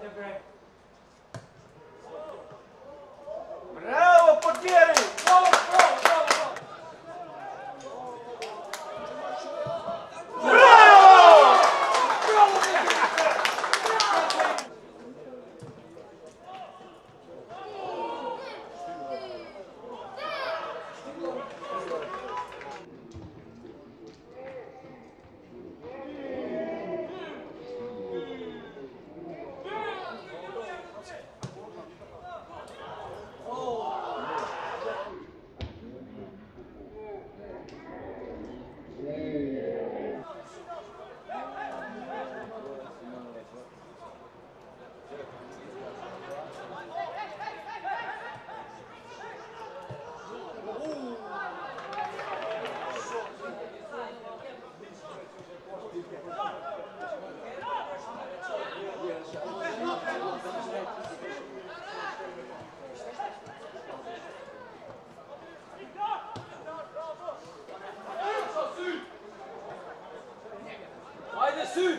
Bravo, Sü!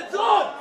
It's on!